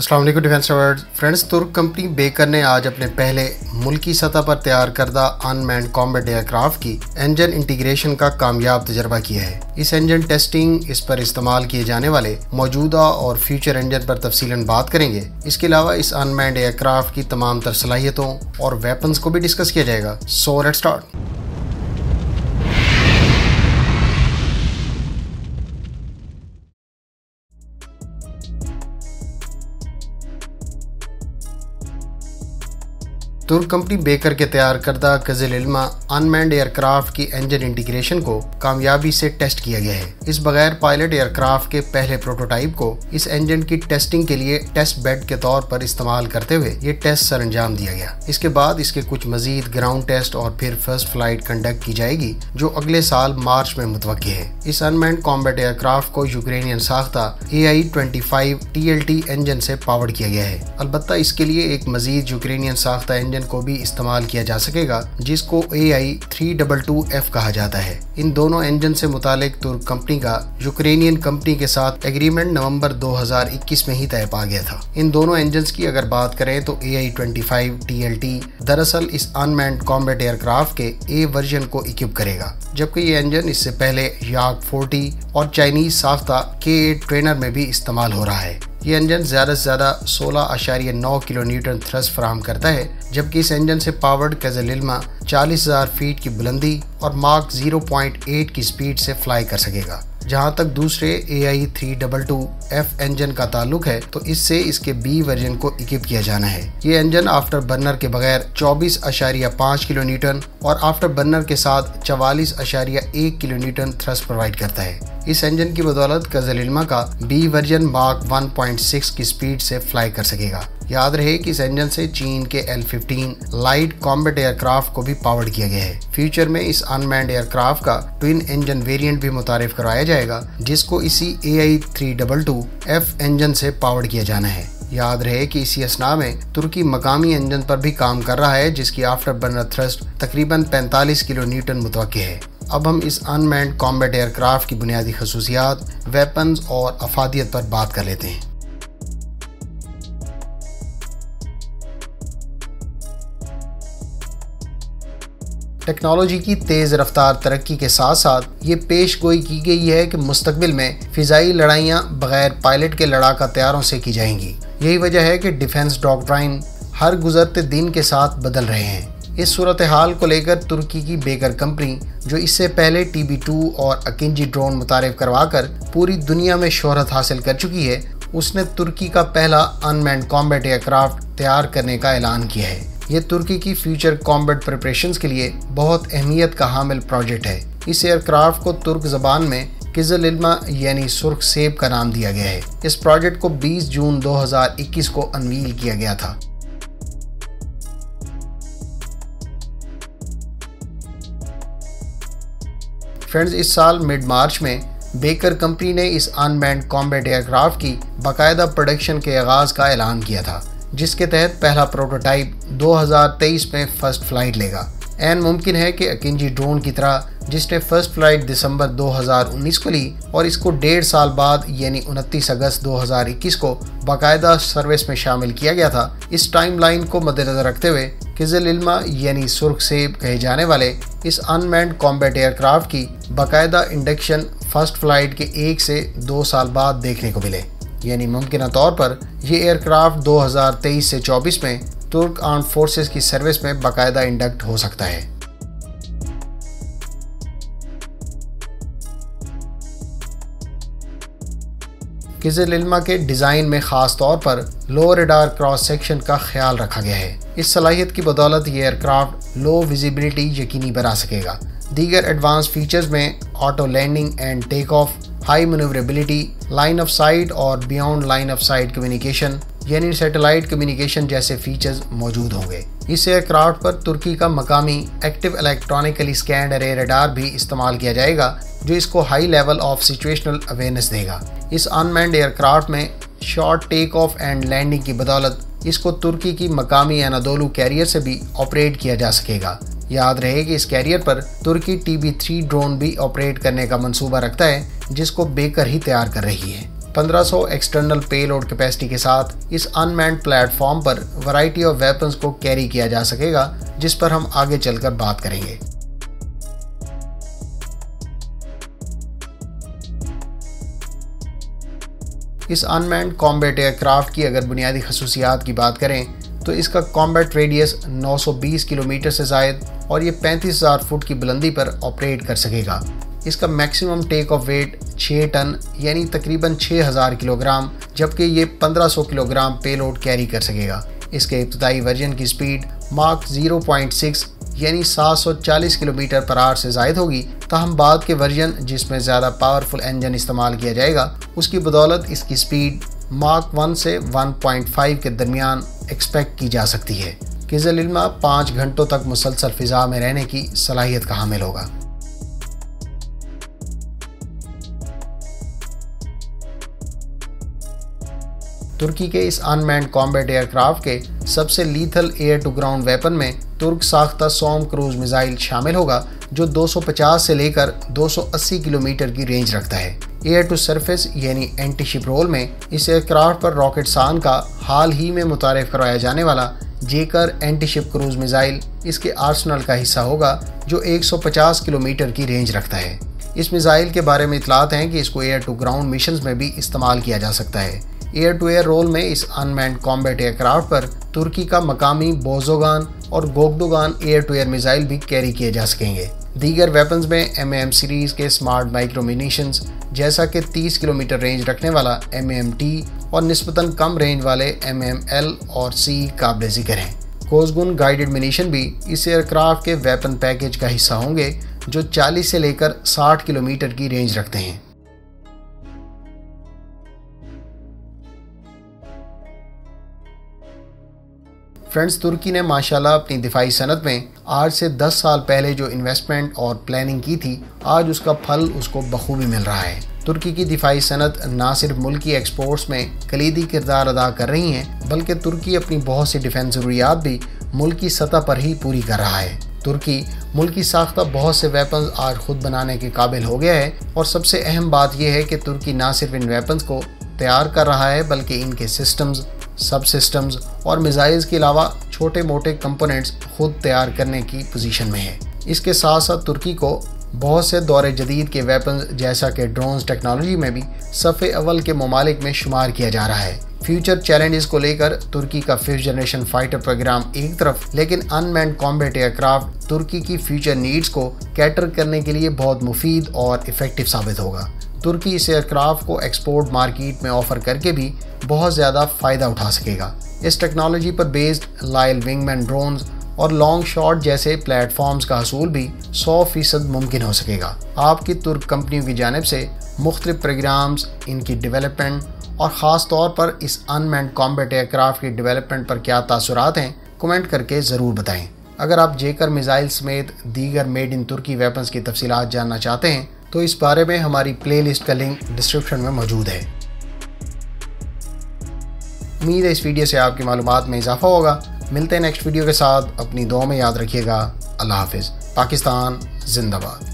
वालेकुम defence friends, तुर्क company Baykar ने आज अपने पहले मुल्की सतह पर तैयार करदा अनमैंड कॉम्बेट एयरक्राफ्ट की इंजन इंटीग्रेशन का कामयाब तजर्बा किया है। इस इंजन टेस्टिंग इस पर इस्तेमाल किए जाने वाले मौजूदा और फ्यूचर इंजन पर तफसीला बात करेंगे। इसके अलावा इस अनमैंड एयरक्राफ्ट की तमाम तर सलाहियतों और वेपन्स को भी डिस्कस किया जाएगा। सो लेट स्टार्ट तुर्क कंपनी बेकर के तैयार करदा कजिल इल्मा अनमैंड एयरक्राफ्ट की इंजन इंटीग्रेशन को कामयाबी से टेस्ट किया गया है। इस बगैर पायलट एयरक्राफ्ट के पहले प्रोटोटाइप को इस इंजन की टेस्टिंग के लिए टेस्ट बेड के तौर पर इस्तेमाल करते हुए ये टेस्ट सर अंजाम दिया गया। इसके बाद इसके कुछ मजीद ग्राउंड टेस्ट और फिर फ़र्स्ट फ़्लाइट कंडक्ट की जाएगी, जो अगले साल मार्च में मुतव है। इस अनमैंड कॉम्बेट एयरक्राफ्ट को Ukrainian साख्ता A I twenty five T L T engine से पावर किया गया है। अलबत्ता इसके लिए एक मजीद यूक्रेनियन साख्ता इंजन इंजन को भी इस्तेमाल किया जा सकेगा, जिसको A I three double two F कहा जाता है। इन दोनों इंजन से मुतालिक तुर्क कंपनी का यूक्रेनियन कंपनी के साथ एग्रीमेंट नवंबर 2021 में ही तय पा गया था। इन दोनों इंजन की अगर बात करें तो A I twenty five T L T दरअसल इस अनमैंड कॉम्बेट एयरक्राफ्ट के ए वर्जन को इक्विप करेगा, जबकि ये इंजन इससे पहले याक फोर्टी और चाइनीज़ साफ्ता के ट्रेनर में भी इस्तेमाल हो रहा है। ये इंजन ज़्यादा से ज़्यादा सोलह आशारिया नौ किलो न्यूटन थ्रस्ट फ्राहम करता है, जबकि इस इंजन से पावर्ड कैजलिल्मा चालीस हज़ार फीट की बुलंदी और मार्क 0.8 की स्पीड से फ्लाई कर सकेगा। जहाँ तक दूसरे A I three double two F engine का ताल्लुक है तो इससे इसके बी वर्जन को इक्विप किया जाना है। ये इंजन आफ्टर बर्नर के बगैर चौबीस अशारिया पाँच किलो न्यूटन और आफ्टर बर्नर के साथ चवालीस अशारिया एक किलो न्यूटन थ्रस्ट प्रोवाइड करता है। इस इंजन की बदौलत कजलिल्मा का बी वर्जन मार्क 1.6 की स्पीड से फ्लाई कर सकेगा। याद रहे कि इस इंजन से चीन के L fifteen light combat aircraft को भी पावर्ड किया गया है। फ्यूचर में इस अनमैंड एयरक्राफ्ट का ट्विन इंजन वेरिएंट भी मुतारफ करवाया जाएगा, जिसको इसी A I three double two F engine से पावर्ड किया जाना है। याद रहे कि इसी असना में तुर्की मकामी इंजन पर भी काम कर रहा है, जिसकी आफ्टर बर्नर थ्रस्ट तकरीबन 45 किलो न्यूटन मुतव है। अब हम इस अनमैंड कॉम्बेट एयरक्राफ्ट की बुनियादी खसूसियात वेपन्स और अफादियत पर बात कर लेते हैं। टेक्नोलॉजी की तेज़ रफ्तार तरक्की के साथ साथ ये पेश गोई की गई है कि मुस्तबिल में फ़िज़ाई लड़ाइयाँ बगैर पायलट के लड़ाका तैयारों से की जाएँगी। यही वजह है कि डिफेंस डॉक्ट्राइन हर गुजरते दिन के साथ बदल रहे हैं। इस सूरत हाल को लेकर तुर्की की बेकर कंपनी, जो इससे पहले टी बी टू और अकिंजी ड्रोन मुतारफ करवा कर पूरी दुनिया में शोहरत हासिल कर चुकी है, उसने तुर्की का पहला अनमैंड कॉम्बेट एयरक्राफ्ट तैयार करने का ऐलान किया है। ये तुर्की की फ्यूचर कॉम्बेट प्रिपरेशन के लिए बहुत अहमियत का हामिल प्रोजेक्ट है। इस एयरक्राफ्ट को तुर्क जबान में किजल इल्मा यानी सुर्ख सेब का नाम दिया गया है। इस प्रोजेक्ट को 20 जून 2021 को अनवील किया गया था। फ्रेंड्स, इस साल मिड मार्च में बेकर कंपनी ने इस अनमैंड कॉम्बेट एयरक्राफ्ट की बाकायदा प्रोडक्शन के आगाज़ का ऐलान किया था। जिसके तहत पहला प्रोटोटाइप 2023 में फ़र्स्ट फ़्लाइट लेगा। एन मुमकिन है कि अकिंजी ड्रोन की तरह, जिसने फ़र्स्ट फ़्लाइट दिसंबर 2019 को ली और इसको डेढ़ साल बाद, यानी 29 अगस्त 2021 को बाकायदा सर्विस में शामिल किया गया था। इस टाइमलाइन को मद्देनजर रखते हुए किजल इल्मा यानी सुर्ख सेब कहे जाने वाले इस अनमैंड कॉम्बैट एयरक्राफ्ट की बाकायदा इंडक्शन फ़र्स्ट फ़्लाइट के एक से दो साल बाद देखने को मिले। यानी मुमकिन तौर पर यह एयरक्राफ्ट 2023 से 24 में तुर्क आर्म फोर्सेस की सर्विस में बाकायदा इंडक्ट हो सकता है। किजल इल्मा के डिज़ाइन में ख़ास तौर पर लो रेडार क्रॉस सेक्शन का ख्याल रखा गया है। इस सलाहियत की बदौलत ये एयरक्राफ्ट लो विजिबिलिटी यकीनी बना सकेगा। दीगर एडवांस फीचर्स में auto landing and take off high manoeuvrability line of sight और beyond line of sight communication यानी सैटेलाइट कम्युनिकेशन जैसे फीचर्स मौजूद होंगे। इस एयरक्राफ्ट पर तुर्की का मकामी active electronically scanned array radar भी इस्तेमाल किया जाएगा, जो इसको high level of situational awareness देगा। इस अनमैंड एयरक्राफ्ट में short take off and landing की बदौलत इसको तुर्की की मकामी अनादोलू कैरियर से भी ऑपरेट किया जा सकेगा। याद रहे कि इस कैरियर पर तुर्की टी बी थ्री ड्रोन भी ऑपरेट करने का मंसूबा रखता है जिसको बेकर ही तैयार कर रही है। 1500 एक्सटर्नल पेलोड कैपेसिटी के साथ इस अनमैंड प्लेटफॉर्म पर वैरायटी ऑफ़ वेपन्स को कैरी किया जा सकेगा जिस पर हम आगे चलकर बात करेंगे। इस अनमैंड कॉम्बैट एयरक्राफ्ट की अगर बुनियादी खसूसियात की बात करें तो इसका कॉम्बैट रेडियस 920 किलोमीटर से जायद और ये 35,000 फुट की बुलंदी पर ऑपरेट कर सकेगा। इसका maximum take off weight 6 ton, यानी तकरीबन 6000 किलोग्राम, जबकि ये 1500 किलोग्राम पेलोड कैरी कर सकेगा। इसके इब्तदाई वर्जन की स्पीड मार्क 0.6 यानी 740 किलोमीटर पर आवर से जायद होगी। तहम बाद के वर्जन जिसमें ज़्यादा पावरफुल इंजन इस्तेमाल किया जाएगा, उसकी बदौलत इसकी स्पीड मार्क 1 से 1.5 के दरमियान एक्सपेक्ट की जा सकती है। किजल इल्मा पाँच घंटों तक मुसलसल फ़िज़ा में रहने की सलाहियत का हामिल होगा। तुर्की के इस अनमैंड कॉम्बैट एयरक्राफ्ट के सबसे lethal air to ground weapon में तुर्क साख्ता सोम क्रूज मिसाइल शामिल होगा, जो 250 से लेकर 280 किलोमीटर की रेंज रखता है। एयर टू सरफेस यानी एंटी शिप रोल में इस एयरक्राफ्ट पर रॉकेट सान का हाल ही में मुतारफ करवाया जाने वाला जेकर एंटी शिप क्रूज मिसाइल इसके आर्सनल का हिस्सा होगा, जो 150 किलोमीटर की रेंज रखता है। इस मिसाइल के बारे में इतलात हैं कि इसको एयर टू ग्राउंड मिशन में भी इस्तेमाल किया जा सकता है। एयर टू एयर रोल में इस अनमैंड कॉम्बैट एयरक्राफ्ट पर तुर्की का मकामी बोजोगान और Gokdogan air to air missile भी कैरी किए जा सकेंगे। दीगर वेपन्स में एम एम सीरीज़ के स्मार्ट माइक्रो मिनीशंस जैसा कि 30 किलोमीटर रेंज रखने वाला एम एम टी और नस्बता कम रेंज वाले एम एम एल और सी काबिल ज़िक्र हैं। कोसगुन गाइडेड मिनीशन भी इस एयरक्राफ्ट के वेपन पैकेज का हिस्सा होंगे, जो 40 से लेकर 60 किलोमीटर की रेंज रखते हैं। फ्रेंड्स, तुर्की ने माशाल्लाह अपनी दिफाई सनत में आज से 10 साल पहले जो इन्वेस्टमेंट और प्लानिंग की थी, आज उसका फल उसको बखूबी मिल रहा है। तुर्की की दिफाई सनत न सिर्फ़ मुल्की एक्सपोर्ट्स में कलीदी किरदार अदा कर रही हैं, बल्कि तुर्की अपनी बहुत सी डिफेंस ज़रूरियात भी मुल्की सतह पर ही पूरी कर रहा है। तुर्की मुल्की साख्ता बहुत से वेपन्स आज खुद बनाने के काबिल हो गया है, और सबसे अहम बात यह है कि तुर्की ना सिर्फ़ इन वेपन्स को तैयार कर रहा है, बल्कि इनके सिस्टम्स सब सिस्टम्स और मिज़ाइल्स के अलावा छोटे मोटे कंपोनेंट्स खुद तैयार करने की पोजीशन में है। इसके साथ साथ तुर्की को बहुत से दौरे जदीद के वेपन जैसा कि ड्रोन्स टेक्नोलॉजी में भी सफ़े अव्वल के ममालिक में शुमार किया जा रहा है। फ्यूचर चैलेंजेस को लेकर तुर्की का फिफ्थ जनरेशन फाइटर प्रोग्राम एक तरफ़, लेकिन अनमैंड कॉम्बेट एयरक्राफ्ट तुर्की की फ्यूचर नीड्स को कैटर करने के लिए बहुत मुफीद और इफ़ेक्टिव साबित होगा। तुर्की इस एयरक्राफ्ट को एक्सपोर्ट मार्केट में ऑफ़र करके भी बहुत ज़्यादा फ़ायदा उठा सकेगा। इस टेक्नोलॉजी पर बेस्ड लाइल विंगमैन ड्रोन्स और लॉन्ग शॉट जैसे प्लेटफॉर्म्स का हसूल भी 100 फ़ीसद मुमकिन हो सकेगा। आपकी तुर्क कंपनियों की जानब से मुख्तलिफ़ प्रोग्राम्स इनकी डेवलपमेंट और ख़ास तौर पर इस अनमैंड कॉम्बेट एयरक्राफ्ट की डेवलपमेंट पर क्या तासरात हैं कमेंट करके ज़रूर बताएँ। अगर आप जेकर मिज़ाइल समेत दीगर मेड इन तुर्की वेपन्स की तफसीत जानना चाहते हैं तो इस बारे में हमारी प्लेलिस्ट का लिंक डिस्क्रिप्शन में मौजूद है। उम्मीद है इस वीडियो से आपकी मालूम में इजाफा होगा। मिलते हैं नेक्स्ट वीडियो के साथ। अपनी दो में याद रखिएगा। अल्लाह हाफिज़। पाकिस्तान, जिंदाबाद।